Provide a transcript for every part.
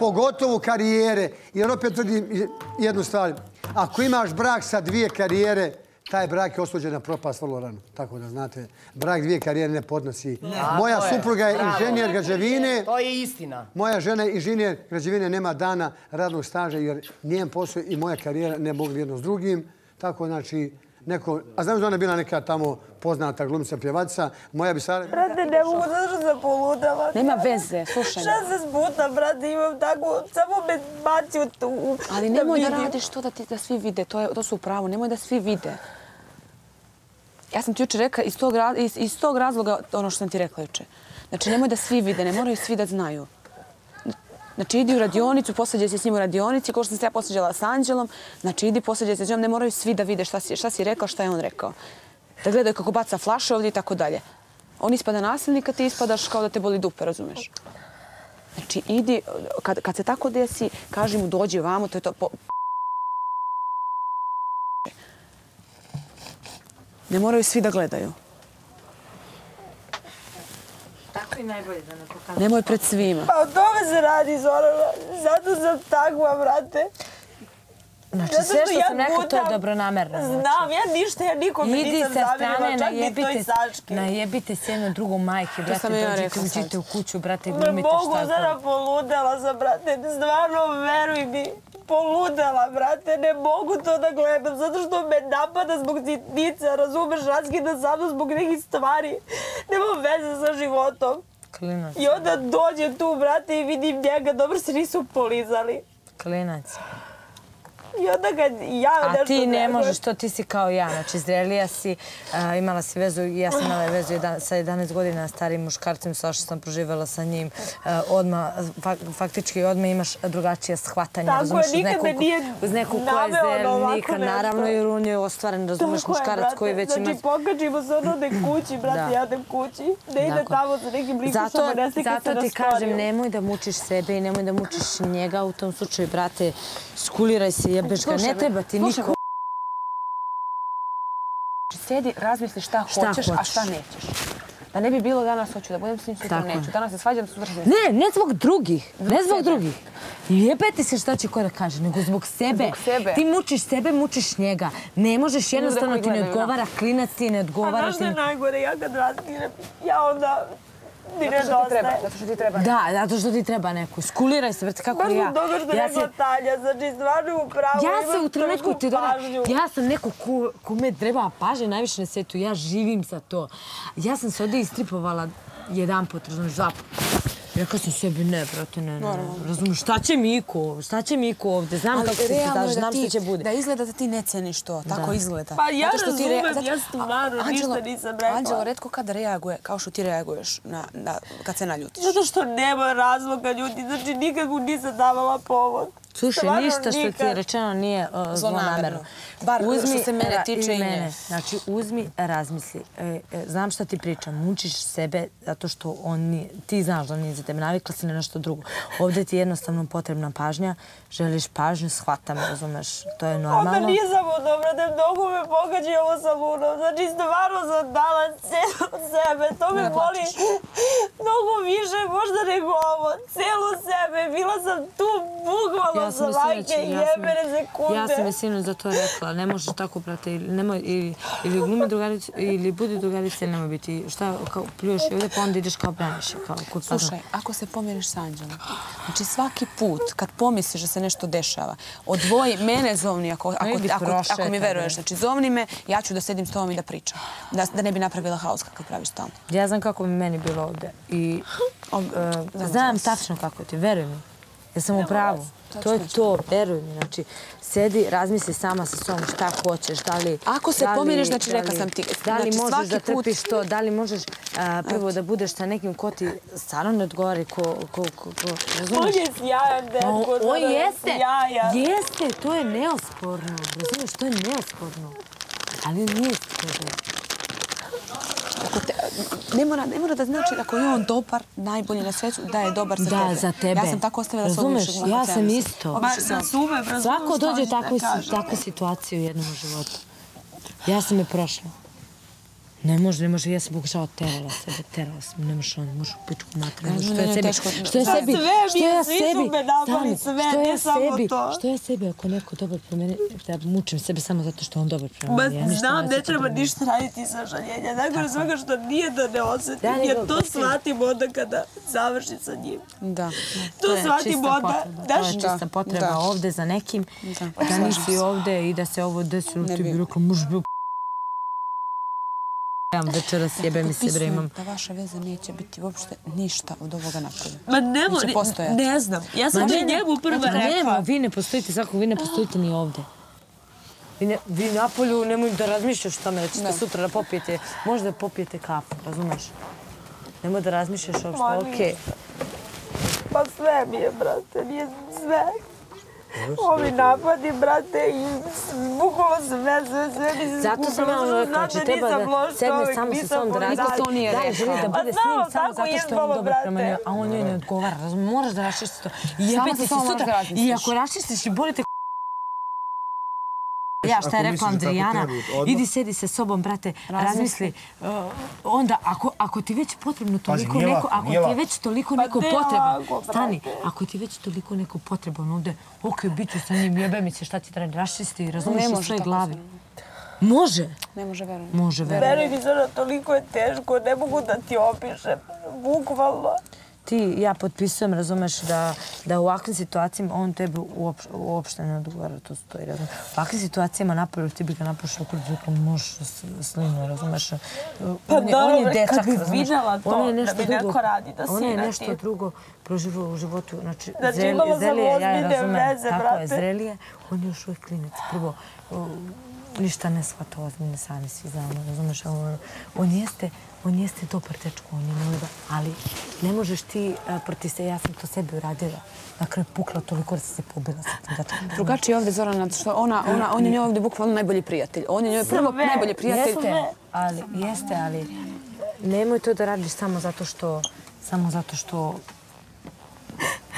Pogotovo karijere. Jer opet tvrdim jednu stvar. Ako imaš brak sa dvije karijere, taj brak je osuđen na propast vrlo rano. Tako da znate, brak dvije karijere ne podnosi. Moja supruga je inženjer građevine. To je istina. Moja žena je inženjer građevine, nema dana radnog staža jer njen posao i moja karijera ne mogu jedno s drugim. Tako znači, neko, a znam da ona bila neka tamo poznata glumica pjevačica, moja bi sada... Brate, ne mogu da što sam poludala. Nema veze, slušaj. Šta se sputa, brate, imam tako, samo me baci u tu. Ali nemoj da radiš to da ti da svi vide, to, je, to su pravo, nemoj da svi vide. Ja sam ti juče rekla iz tog, iz, iz tog razloga ono što sam ti rekla juče. Znači, nemoj da svi vide, ne moraju svi da znaju. Znači, idi u radionicu, posađaj se s njim u radionici, kao što sam se ja posađala s Anđelom. Znači, idi posađaj se s njom, ne moraju svi da vide šta si, šta si rekao, šta je on rekao. Da gledaju kako baca flaše ovdje i tako dalje. On ispada nasilnik, a ti ispadaš kao da te boli dupe, razumeš? Znači, idi, kad, kad se tako desi, kaži mu dođi vamo, to je to... Po... Ne moraju svi da gledaju. Tako i najbolje da ne pokazuje. Nemoj pred svima. Pa o tome se radi, Zorana. Zato sam takva, brate. Znači, sve što ja sam rekao, to je dobronamerno. Znači. Znam, ja ništa, ja nikome Idi nisam zamjerila, čak ni toj Sački. najebite se jedno drugo majke, brate, dođite, uđite u kuću, brate, Ne glumite mogu, šta Zara, god. poludela sam, brate. Stvarno, veruj mi. Poludela, brate. Ne mogu to da gledam, zato što me napada zbog sitnica, razumeš, raskida sa mnom zbog nekih stvari. Nema veze sa životom. Klinac, I onda dođe tu, brate, i vidim njega, dobro se nisu polizali. klinac. I onda kad ja A nešto ti ne možeš, to ti si kao ja. Znači, zrelija si, a, imala si vezu, ja sam imala vezu jedan, sa 11 godina starim muškarcem, sa što sam proživjela sa njim. A, odma, fak- faktički odmah imaš drugačije shvatanje. Tako je, nikad me nije Uz nekog ko je zrelnika, nešto. naravno, jer on je ostvaren, razumeš, Tako je, muškarac koji već ima... Znači, pokačimo se ono da kući, brate, Da. ja idem kući. Ne ide tamo sa nekim me ne slika se zato ti kažem, nemoj da mučiš sebe i nemoj da mučiš njega u tom slučaju, brate. Skuliraj se, jebeš ga, ne treba ti niko. Sedi, razmisli šta, Šta hoćeš, a šta nećeš. Da ne bi bilo danas hoću da budem s njim, sutra neću. Danas se svađam, sutra se ne Ne, zbog drugih, ne zbog sebe. drugih. Jebete se šta će ko da kaže, nego zbog sebe. Zbog sebe. Ti mučiš sebe, mučiš njega. Ne možeš, jednostavno ti ne da. odgovara, klinac ti ne A odgovara. znaš ti što je najgore, ja kad raskinem, ja onda ne ti treba, dostaje. zato što ti treba. Da, zato što ti treba neko. Skuliraj se, brate, kako Baš ja. zbog toga što ja rekla Tanja, znači stvarno u pravu, Ja se imam u trenutku ti pažnju. ja sam neko ko, kome treba pažnje najviše na svijetu, ja živim za to. Ja sam se ovdje istripovala jedan razumiješ, dva put. Rekao sam sebi, ne, brate, ne, ne, ne. Razumiješ, šta će Miko, šta će Miko ovdje, znam Ali kako se daš, da znam što će bude. da izgleda da ti ne ceniš to, tako izgleda. Pa ja što ti razumem, zato- ja stvarno ništa nisam rekla. Anđelo redko kad reaguje kao što ti reaguješ na, na, kad se naljutiš. Zato što nema razloga ljudi, znači nikad mu nisam davala povod. Slušaj, ništa što ti je rečeno nije uh, zlonamerno. Bar što se mene tiče i mene. Znači, uzmi, razmisli. E, e, znam šta ti pričam. Mučiš sebe zato što on nije, ti znaš da on nije za tebe. Navikla si na nešto drugo. Ovdje ti je jednostavno potrebna pažnja. Želiš pažnju, shvatam, razumeš. To je Onda normalno. nisam u dobro, da mnogo me pogađa ovo sa lunom. Znači, stvarno sam dala celu sebe. To me boli mnogo više možda nego ovo. Celu sebe. Bila sam tu bukvalno Ja za lajke i jebene sekunde. ja sam je sinoć za to rekla, ne možeš tako, brate, ili, nemoj, ili, ili glumi drugarice, ili budi drugarice, ili nemoj biti, šta, kao pljuješ i ovdje, pa onda ideš kao braniš, kao kod Slušaj, ako se pomiriš s Anđelom, znači svaki put kad pomisliš da se nešto dešava, odvoji mene zovni ako, ako, idi ako, ako, prošetaj, mi veruješ. Znači zovni me, ja ću da sedim s tobom i da pričam. Da, da ne bi napravila haos kakav praviš stalno. Ja znam kako bi meni bilo ovdje i e, znam tačno kako ti, veruj mi. Ja sam u pravu. To je to, veruj mi. Znači, sedi, razmisli sama sa sobom šta hoćeš, da li... Ako se da pomiriš, znači, da li- sam ti, Da li znači, možeš da put- trpiš to, da li možeš a, prvo da budeš sa nekim ko ti stvarno ne odgovori, ko, ko, ko, ko On je sjajan, dečko. On, jeste, Sjajan. jeste, to je neosporno, razumiješ, to je neosporno. Ali nije sjajan. Ako te, ne, mora, ne mora da znači ako je on dobar, najbolji na svetu, da je dobar za Da, tebe. za tebe. Ja sam tako ostavila svog Razumeš, bivšeg ja sam isto. Ma, razumem, razumem Svako što dođe da takvu, takvu situaciju u jednom životu. Ja sam je prošla. Ne može, ne može, ja sam pokušala terala sebe, terala sam, ne može on, može u pičku materinu, Ne, što ne, ja ne, sebi, što Da, sebi, što je, sebi, stani, što samo sebi, to. što ja sebi, ako neko dobar prema meni, da mučim sebe samo zato što je on Ma meni, ja ništa znam, ne treba ništa raditi sa žaljenja. Najgore svega što nije da ne osjetim, Da, nego, jer to shvatim onda kada završi sa njim. Da. To je shvatim čista onda. potreba, Daš, To je čista Da, potreba da. ovde za nekim, Da, da nisi ovde i da se ovo desilo, ti bi rekao, muž bi Ja večeras jebe mi se bre imam. da vaša veza neće biti uopšte ništa od ovoga napolja. Ma ne, postojati. ne znam. Ja sam ne, njemu prva Ma Nema, rekla. vi ne postojite, svako, vi ne postojite ni ovde. Vi, ne, vi napolju nemoj da razmišljaš o tome da ćete Da. sutra da popijete, možda da popijete kafu, razumeš? Nemoj da razmišljaš uopšte, okej. Pa sve mi je, brate, nije sve. Ovi napadi, brate, i bukvalo sve, sve, sve mi se Zato sam ja ono rekla, znam znači treba da sedne samo sa razmisli. policajka. to nije Da li rekao. želi da Pa bude s njim samo zato što je on dobar prema njoj, a on njoj ne odgovara? Moraš da rašistiš to. I sa se sutra. I ako rašistiš i bolite Ja šta je rekla Andrijana, idi sedi sa sobom, brate, razmisli. Uh, onda, ako, ako ti već potrebno toliko neko, ako ti je već toliko Pa neko potreban, stani, ako ti je već toliko neko potreban ovde, ok, bit ću sa njim, jebe mi se šta ti treba, rašisti, razumiješ Ne u tako glavi. Može, Ne može verujem. može, verujem. Veruj mi, Zora, toliko je teško, ne mogu da ti opišem. Bukvalno. Ti, ja potpisujem, razumeš, da, da u ovakvim situacijama on tebe uopšte, uopšte ne odgovara, to stoji, razumeš. U ovakvim situacijama napolju ti bi ga napušao kod ruka, možeš slinu, razumeš. Pa on je, on je dobro, dečak, kad bi vidjela to, Ono je da nešto mi neko drugo. radi, da Ono je sina nešto ti. drugo proživao u životu. Znači, Znači, zrelije, ja je razumem. veze, Tako brate. je, zrelije, on je još uvijek klinac. Prvo, ništa ne shvata ozbiljno, sami svi znamo, razumeš, on, on jeste, on jeste dobar dečko, on je milba, ali ne možeš ti a, protiv se, ja sam to sebi uradila. Na kraju pukla toliko da sam se pobila sa tim dečkom. Drugačije je ovdje Zorana, zato što ona, ona, on je njoj ovdje bukvalno najbolji prijatelj. On je njoj prvo Sve. najbolji prijatelj. Jeste, ali, jeste, ali nemoj to da radiš samo zato što, samo zato što,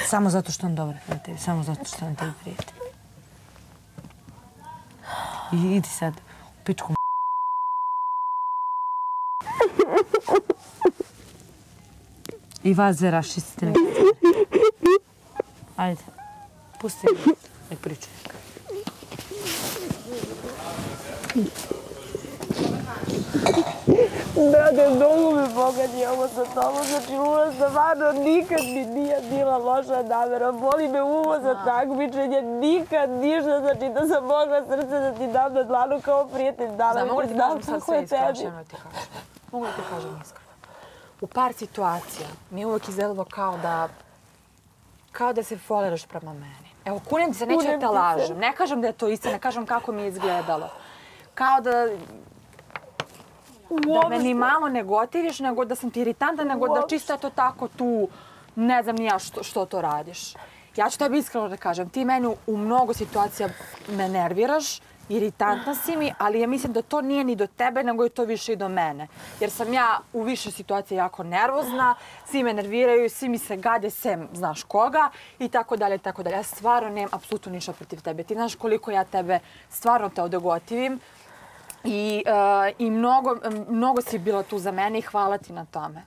samo zato što on dobar prema tebi, samo zato što on tebi prijatelj. I idi sad u pičku I vas dve. Ajde, pusti nek pričaj. Drage, mnogo me pogadi ovo sa tobom. Znači, uvo stvarno nikad mi nije bila loša namera. Boli me uvo za takmičenje, nikad ništa. Znači, da sam mogla srce da ti dam na dlanu kao prijatelj. Dala Znam, mi mogu ti kažem sad sve iskrašeno ti kažem. Mogu ti kažem iskreno. U par situacija mi je uvijek izgledalo kao da kao da se foliraš prema meni. Evo, kunem se, neću da te lažem. Ne kažem da je to istina, kažem kako mi je izgledalo. Kao da da me ni malo ne gotiviš, nego da sam ti iritanta, nego da je to tako tu, ne znam ni ja što, što to radiš. Ja ću tebi iskreno da kažem, ti meni u mnogo situacija me nerviraš, iritantna si mi, ali ja mislim da to nije ni do tebe, nego je to više i do mene. Jer sam ja u više situacija jako nervozna, svi me nerviraju, svi mi se gade sem znaš koga i tako dalje, tako dalje. Ja stvarno nemam apsolutno ništa protiv tebe. Ti znaš koliko ja tebe stvarno te odegotivim. I, uh, i mnogo, mnogo si bila tu za mene i hvala ti na tome.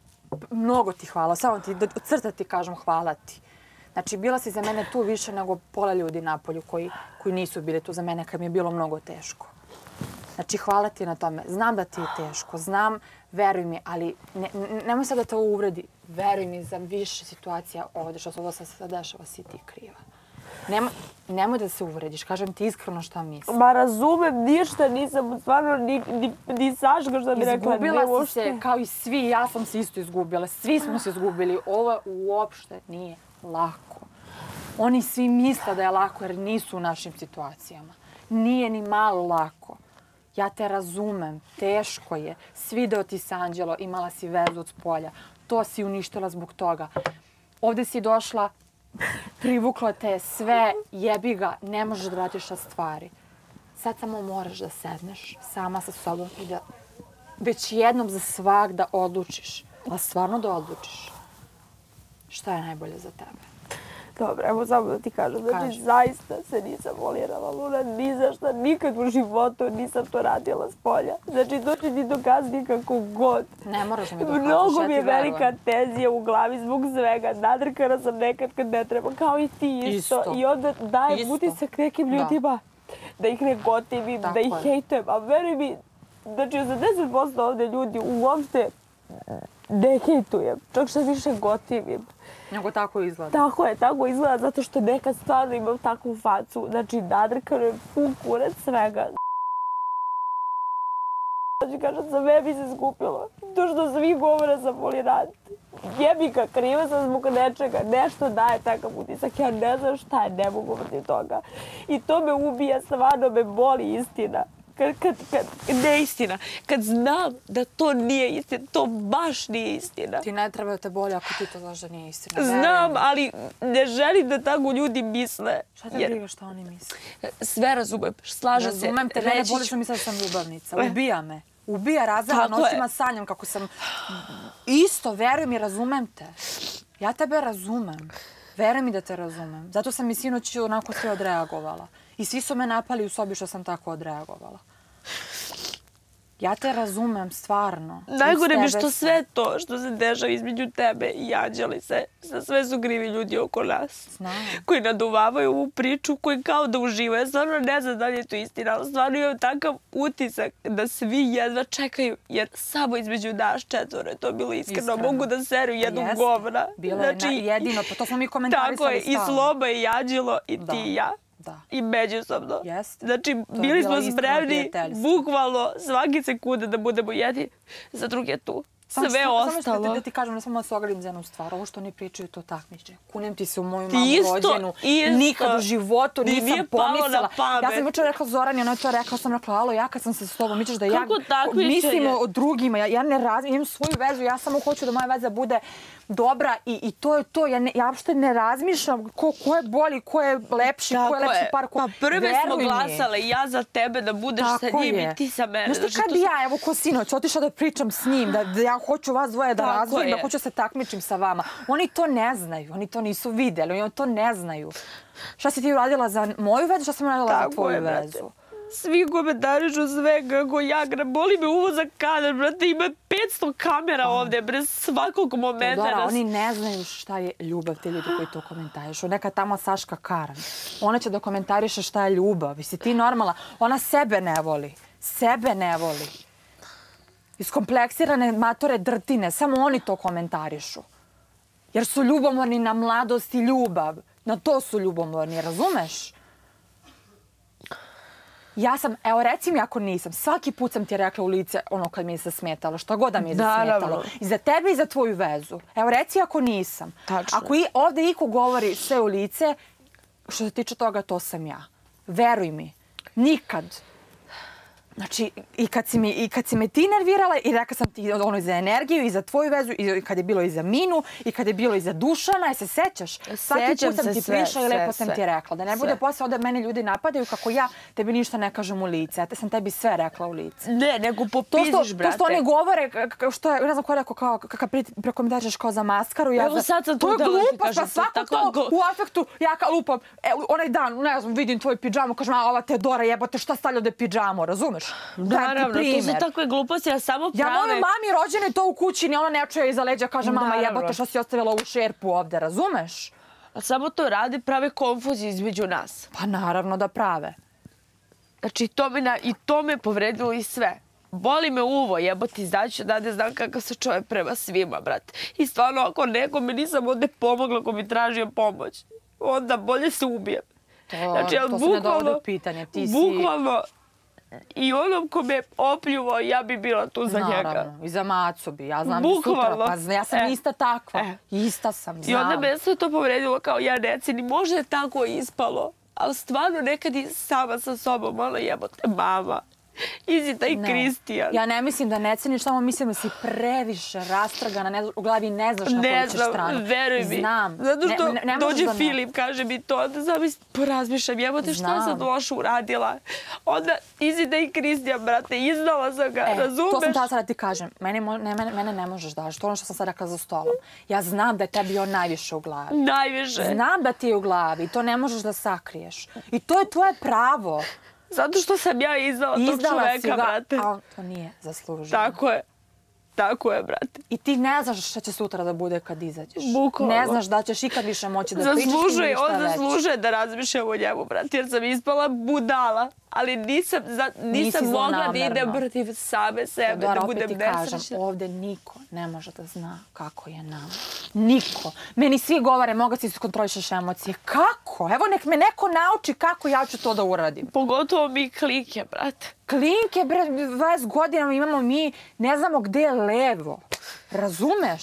Mnogo ti hvala, samo ti, od srca ti kažem hvala ti. Znači, bila si za mene tu više nego pola ljudi na polju koji, koji nisu bili tu za mene kad mi je bilo mnogo teško. Znači, hvala ti na tome. Znam da ti je teško, znam, veruj mi, ali ne, ne, nemoj sad da te uvredi. Veruj mi, za više situacija ovdje što se ovo sad dešava, si ti kriva. Nemoj, nemoj da se uvrediš, kažem ti iskreno šta mislim. Ma razumem, ništa nisam, stvarno ni, ni, ni Saška što bi rekla. Izgubila si se kao i svi, ja sam se isto izgubila. Svi smo se izgubili. Ovo uopšte nije lako. Oni svi misle da je lako jer nisu u našim situacijama. Nije ni malo lako. Ja te razumem, teško je. Svideo ti se Anđelo, imala si vezu od spolja. To si uništila zbog toga. Ovde si došla, privukla te je sve, jebi ga, ne možeš da vratiš na stvari. Sad samo moraš da sedneš sama sa sobom i da već jednom za svak da odlučiš. A stvarno da odlučiš. Šta je najbolje za tebe? Dobro, evo samo da ti kažem, znači Kaži. zaista se nisam volirala Luna, ni za šta, nikad u životu nisam to radila s polja. Znači to će ti dokazati kako god. Ne moraš mi dokazaš, Mnogo mi je velika verujem. tenzija u glavi zbog svega. Nadrkana sam nekad kad ne treba, kao i ti isto. Isto. I onda dajem Isto. utisak nekim Da. ljudima da ih ne gotivim, Tako da ih je. hejtujem. A veruj mi, znači 80% ovde ljudi uopšte ne. Čak što više gotivim. Nego tako izgleda. Tako je, tako izgleda, zato što nekad stvarno imam takvu facu. Znači, nadrkano je pun kurac svega. Znači, kažem, za me bi se skupilo. To što svi govore za polirant. Jebika, kriva sam zbog nečega. Nešto daje takav utisak. Ja ne znam šta je, ne mogu protiv toga. I to me ubija, stvarno me boli istina. Kad, kad, kad, ne istina. Kad znam da to nije istina, to baš nije istina. Ti ne treba te boli ako ti to znaš da nije istina. Znam, Verujem. ali ne želim da tako ljudi misle. Šta te Jer briga šta oni misle? sve razumem, slažem se. Razumem te, mene reći boli što misle da sam ljubavnica. Ubija me. Ubija razreda noćima sanjam kako sam... Isto, veruj mi, razumem te. Ja tebe razumem. Veruj mi da te razumem. Zato sam i sinoć onako sve odreagovala. I svi su me napali u sobi što sam tako odreagovala. Ja te razumem, stvarno. Najgore mi tebe što sve to što se dešava između tebe i Anđelice, sa sve su krivi ljudi oko nas. Znam. Koji naduvavaju ovu priču, koji kao da uživaju. Ja stvarno ne znam da li je to istina, ali stvarno imam takav utisak da svi jedva čekaju, jer samo između nas četvore je to bilo iskreno. Iskreno. Mogu da seru Jeste. govna. Bilo je na- jedino, pa to smo mi komentarisali Tako je, i. Sloba i Anđelo i Da. ti i ja. Da. I međusobno. Jeste. Znači, je bili smo spremni bukvalno svake sekunde da budemo jedni za druge tu. Samo Sve što- Samo ostalo. što da ti kažem, ne samo da se ogradim za jednu stvar. Ovo što oni pričaju, to takmiče. Kunem ti se u moju Ti mamu isto, rođenu. isto. Nikad u životu Ni nisam nije pomislila. Ja sam jučer rekla Zorani, ona je to rekla, sam rekla, alo, ja kad sam se s tobom, misliš da ja mislim o drugima, ja, ja ne razmišljam, imam svoju vezu, ja samo hoću da moja veza bude dobra i, i to je to. Ja, ne, ja uopšte ne razmišljam ko, ko je bolji, ko je lepši, ko je lepši par. Ko... Pa prve smo Veruj mi. glasale ja za tebe da budeš sa Tako njim je. i ti sa mene. Znaš Znači, ti kad bi ja, evo ko sinoć, otišla da pričam s njim, da, da ja hoću vas dvoje da razvojim, je. da hoću se takmičim sa vama. Oni to ne znaju, oni to nisu vidjeli, oni to ne znaju. Šta si ti uradila za moju vezu, šta sam uradila za tvoju je, brate. vezu? Svi komentarišu sve kako ja gram. Boli me uvo za kadar, brate. Ima 500 kamera ovdje, bez svakog momenta. Dora, nas- oni ne znaju šta je ljubav, ti ljudi koji to komentarišu. Neka tamo Saška Karan. Ona će da komentariše šta je ljubav. Jesi ti normalna? Ona sebe ne voli. Sebe ne voli. Iskompleksirane matore drtine. Samo oni to komentarišu. Jer su ljubomorni na mladost i ljubav. Na to su ljubomorni, razumeš? Ja sam, evo reci mi ako nisam, svaki put sam ti rekla u lice ono kad mi je zasmetalo, šta god da mi je zasmetalo. I za tebe i za tvoju vezu. Evo reci ako nisam. Tačno. Ako i, ovdje iko govori sve u lice, što se tiče toga, to sam ja. Veruj mi, nikad. Znači, i kad, si mi, i kad si me ti nervirala i rekla sam ti ono i za energiju i za tvoju vezu i kad je bilo i za Minu i kad je bilo i za Dušana, i se sećaš? Svaki put sam ti sve, prišla i sve, lepo sam ti rekla. Da ne bude Sve. posle ovdje mene ljudi napadaju kako ja tebi ništa ne kažem u lice. Ja te sam tebi sve rekla u lice. Ne, nego To popizdiš, što, to brate. što oni govore, što je, ne znam ko je rekao, kao, kakav prekomentarišeš kao za maskaru. Ja Evo za- sad sam to to je da ti glupost, pa kažem, svako to go- u afektu, ja kao lupam, e, onaj dan, ne znam, vidim tvoju pidžamu, kažem, a ova Teodora jebote, šta stavlja da je pidžamu, razumeš? Ti Naravno, to su takve gluposti, ja samo Ja prave... mojoj mami rođene to u kući, ni ona ne čuje iza leđa, kaže mama jebote što si ostavila ovu šerpu ovde, razumeš? A samo to rade, prave konfuziju između nas. Pa naravno da prave. Znači, to me, na, i to me povredilo i sve. Boli me uvo, jebote, znaću da ne znam kakav se čovjek prema svima, brate. I stvarno, ako nekome nisam ovdje pomogla, ako mi tražio pomoć, onda bolje se ubijem. To, Znači, to se ne dovode u pitanje. Ti si... Bukvalno, i onom ko me opljuvao, ja bi bila tu za njega. Naravno, i za macu bi, ja znam Bukvalno. sutra, pa zna- ja sam E, ista takva, e. ista sam, I onda znam. me sve to povredilo kao ja ne cenim. Možda je tako ispalo, ali stvarno nekad i sama sa sobom, ono jebote, mama. Izi taj Kristijan. Ja ne mislim da ne ceniš, samo mislim da si previše rastrgana, ne, u glavi ne znaš na Ne koju ćeš znam, stranu. veruj mi. Znam. Zato što ne, ne, ne dođe da ne. Filip, kaže mi to, onda zamislim, porazmišljam, evo te šta Znam. sad loše uradila. Onda izide i Kristijan, brate, iznala sam ga, E, razumeš? to sam tada sad da ti kažem. Mene, ne, mene, mene ne možeš daš. To ono što sam sad rekla za stolom. Ja znam da je tebi on najviše u glavi. Najviše. Znam da ti je u glavi. To ne možeš da sakriješ. I to je tvoje pravo. Zato što sam ja izdala tog Izdala si čoveka, ga, brate. a on to nije zaslužio. Tako je. Tako je, brate. I ti ne znaš šta će sutra da bude kad izađeš. Bukvalno. Ne znaš da ćeš ikad više moći da pričaš Zaslužuje, ili šta on zaslužuje da razmišljam o njemu, brate, jer sam ispala budala. Ali nisam, za, nisam mogla da idem protiv same sebe, Teodora, da budem ti kažem, nesrećna. ovde niko ne može da zna kako je nama. Niko. Meni svi govore, moga si iskontrolišeš emocije. Kako? Evo nek me neko nauči kako ja ću to da uradim. Pogotovo mi klike, brate. Klinke, bre, 20 godina imamo mi, ne znamo gde je levo. Razumeš?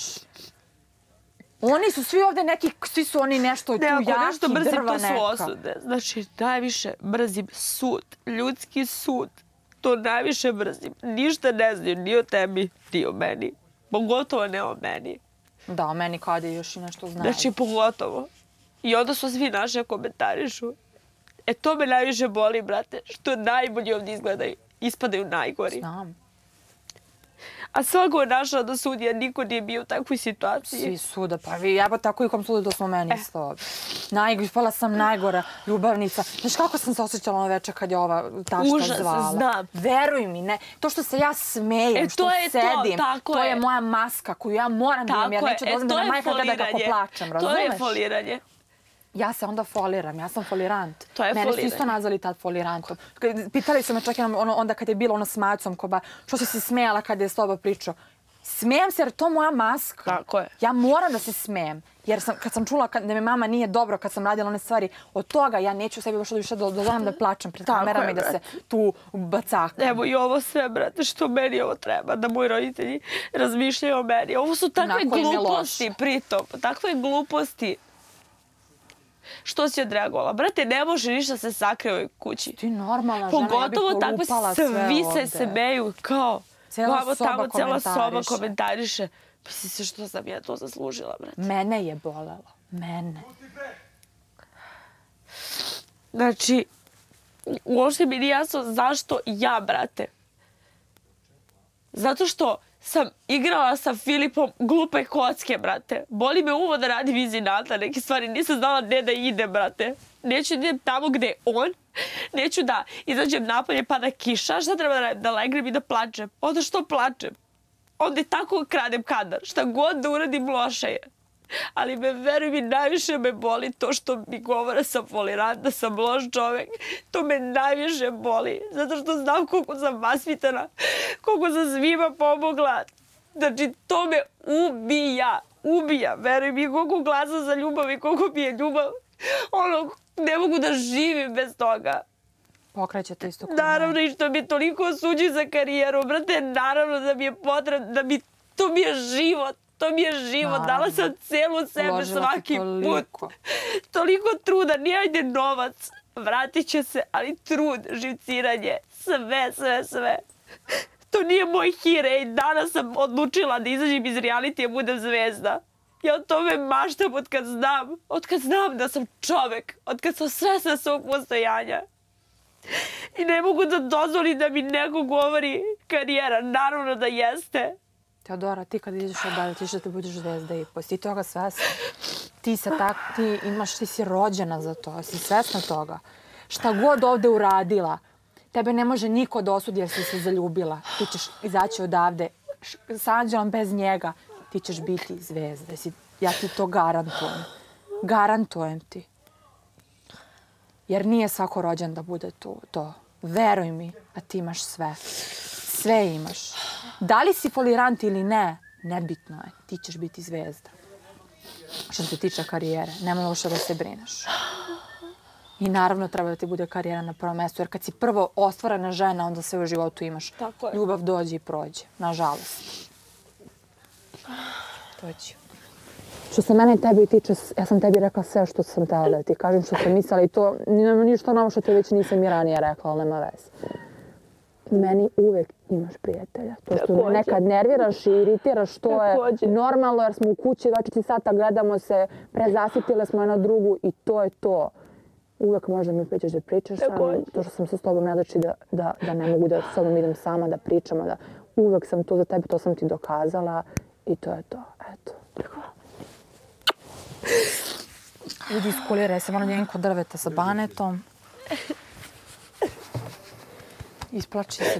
Oni su svi ovde neki, svi su oni nešto tu Ne, ako jaki, nešto drva to su neka. osude. Znači, najviše mrzim sud, ljudski sud. To najviše mrzim. Ništa ne znaju ni o tebi, ni o meni. Pogotovo ne o meni. Da, o meni kada još i nešto znaju. Znači, pogotovo. I onda su svi naše komentarišu. E, to me najviše boli, brate, što najbolji ovdje izgledaju. Ispadaju najgori. Znam. A svako je našao da sudija, niko nije bio u takvoj situaciji. Svi suda, pa vi jeba tako i kom sudu da smo meni isto ovdje. Najgore, ispala sam najgora ljubavnica. Znaš kako sam se osjećala ono večer kad je ova tašta Užas, zvala? znam. Veruj mi, ne. To što se ja smejem, E, što to je to, sedim, tako to je. je. moja maska koju ja moram da imam, Tako jer je, neću e, dozvolim da to je majka gleda kako plačem, To razumeš? je foliranje. Ja se onda foliram, ja sam folirant. To je Mene su foliranje. isto nazvali tad folirantom. Pitali su me čak i ono, onda kad je bilo ono s macom, ko što si se smejala kad je s tobom pričao. Smejem se jer to moja maska. Tako je. Ja moram da se smejem. Jer sam, kad sam čula kad, da me mama nije dobro kad sam radila one stvari, od toga ja neću sebi baš više do, dozvolim da plačem pred Tako kamerama je, i da se tu bacakam. Evo i ovo sve, brate, što meni ovo treba, da moji roditelji razmišljaju o meni. Ovo su takve Onako gluposti, pritom, takve gluposti. Što si odreagovala? Brate, ne može ništa se sakrije u ovoj kući. Ti normalna žena, ja Pogotovo takve polupala sve svi ovde. se semeju kao Cijela soba tamo cijela soba komentariše. komentariše. Misli se što sam ja to zaslužila, brate. Mene je bolelo. Mene. Znači, uopšte mi nije jasno zašto ja, brate. Zato što sam igrala sa Filipom glupe kocke, brate. Boli me uvo da radim iz inata neke stvari. Nisam znala gde da ide, brate. Neću da idem tamo gde je on. Neću da izađem napolje pa da kiša. Šta treba da radim? Da legnem i da plačem. Onda što plačem? Onda tako kradem kadar. Šta god da uradim loše je. Ali me, veruj mi, najviše me boli to što mi govore sam folirant, da sam loš čovek. To me najviše boli. Zato što znam koliko sam vaspitana, koliko sam svima pomogla. Znači, to me ubija. Ubija. Veruj mi, koliko glasa za ljubav i koliko mi je ljubav. Ono, ne mogu da živim bez toga. Pokrećete isto kod Naravno i što mi toliko osuđuju za karijeru, brate, naravno da mi je potrebno, da mi, to mi je život, to mi je život, Naravno. dala sam celu sebe Uložila svaki toliko. put. Toliko truda, nije ajde novac, vratit će se, ali trud, živciranje, sve, sve, sve. To nije moj hire i danas sam odlučila da izađem iz reality i budem zvezda. Ja o tome maštam od kad znam, od kad znam da sam čovek, od kad sam svesna svog postojanja. I ne mogu da dozvolim da mi neko govori karijera. Naravno da jeste. Teodora, ti kad ideš odavde, ti ćeš da budeš zvezda i post. Ti toga svesna. Ti se tak, ti imaš, ti si rođena za to, si svesna toga. Šta god ovde uradila, tebe ne može niko da osudi jer si se zaljubila. Ti ćeš izaći odavde s anđelom bez njega. Ti ćeš biti zvezda. Si, ja ti to garantujem. Garantujem ti. Jer nije svako rođen da bude tu, to. Veruj mi, a ti imaš sve. Sve imaš. Da li si folirant ili ne, nebitno je. Ti ćeš biti zvezda. Što se tiče karijere, nemoj uopšte da se brineš. I naravno treba da ti bude karijera na prvom mjestu, jer kad si prvo ostvarena žena, onda sve u životu imaš. Tako je. Ljubav dođe i prođe, nažalost. Dođe. Što se mene i tebi tiče, ja sam tebi rekla sve što sam tela da ti kažem što sam mislila i to nema ništa novo što ti već nisam i ranije rekla, ali nema veze. meni uvek imaš prijatelja. To što me Takođe. nekad nerviraš i iritiraš, to Takođe. je normalno jer smo u kući 24 sata, gledamo se, prezasitile smo jedna drugu i to je to. Uvek možda mi priđeš da pričaš sa. Takođe. To što sam sa tobom ne znači da, da, da ne mogu da s tobom idem sama, da pričamo, da uvek sam tu za tebe, to sam ti dokazala i to je to. Eto. Idi iskuliraj se malo njenko drveta sa banetom. Isplači se